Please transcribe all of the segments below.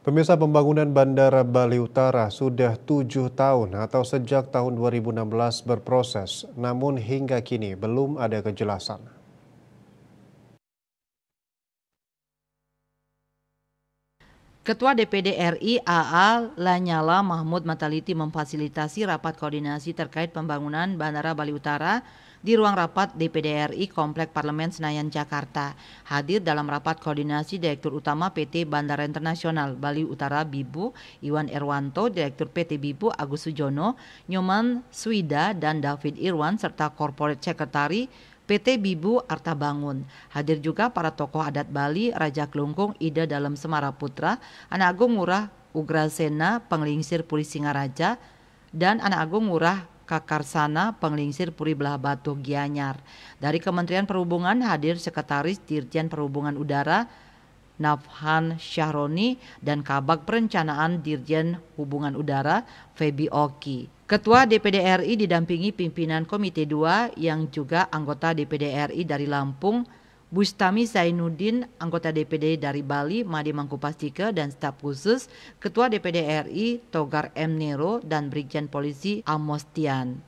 Pemirsa pembangunan Bandara Bali Utara sudah tujuh tahun atau sejak tahun 2016 berproses, namun hingga kini belum ada kejelasan. Ketua DPD RI AA Lanyala Mahmud Mataliti memfasilitasi rapat koordinasi terkait pembangunan Bandara Bali Utara di ruang rapat DPD RI Komplek Parlemen Senayan Jakarta. Hadir dalam rapat koordinasi Direktur Utama PT Bandara Internasional Bali Utara Bibu Iwan Erwanto, Direktur PT Bibu Agus Sujono, Nyoman Swida dan David Irwan serta Corporate Secretary PT Bibu Arta Bangun. Hadir juga para tokoh adat Bali, Raja Kelungkung, Ida Dalam Semara Putra, Anak Agung Murah Ugrasena, Penglingsir Puri Singaraja, dan Anak Agung Murah Kakarsana Penglingsir Puri Belah Batu Gianyar. Dari Kementerian Perhubungan hadir Sekretaris Dirjen Perhubungan Udara Nafhan Syahroni dan Kabak Perencanaan Dirjen Hubungan Udara Febi Oki. Ketua DPD RI didampingi pimpinan Komite 2 yang juga anggota DPD RI dari Lampung Bustami Zainuddin, anggota DPD dari Bali, Madi Mangkupastika, dan staf khusus Ketua DPD RI Togar M. Nero dan Brigjen Polisi Amostian.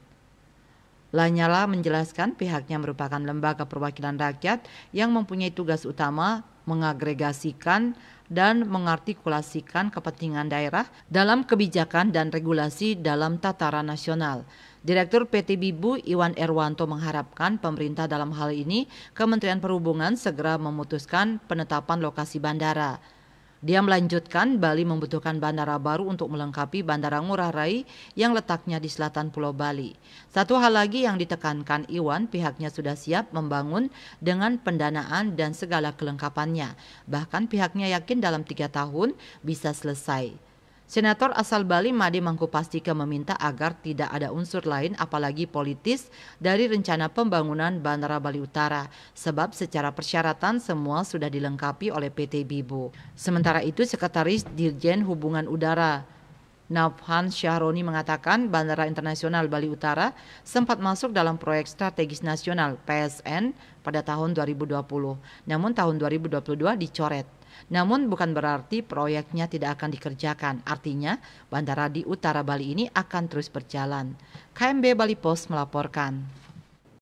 Lanyala menjelaskan pihaknya merupakan lembaga perwakilan rakyat yang mempunyai tugas utama mengagregasikan dan mengartikulasikan kepentingan daerah dalam kebijakan dan regulasi dalam tataran nasional. Direktur PT Bibu Iwan Erwanto mengharapkan pemerintah dalam hal ini Kementerian Perhubungan segera memutuskan penetapan lokasi bandara. Dia melanjutkan Bali membutuhkan bandara baru untuk melengkapi Bandara Ngurah Rai yang letaknya di selatan Pulau Bali. Satu hal lagi yang ditekankan Iwan, pihaknya sudah siap membangun dengan pendanaan dan segala kelengkapannya. Bahkan pihaknya yakin dalam tiga tahun bisa selesai. Senator asal Bali Made Mangkupastika meminta agar tidak ada unsur lain apalagi politis dari rencana pembangunan Bandara Bali Utara sebab secara persyaratan semua sudah dilengkapi oleh PT Bibo. Sementara itu Sekretaris Dirjen Hubungan Udara Nafhan Syahroni mengatakan Bandara Internasional Bali Utara sempat masuk dalam proyek strategis nasional PSN pada tahun 2020. Namun tahun 2022 dicoret. Namun bukan berarti proyeknya tidak akan dikerjakan. Artinya bandara di utara Bali ini akan terus berjalan. KMB Bali Post melaporkan.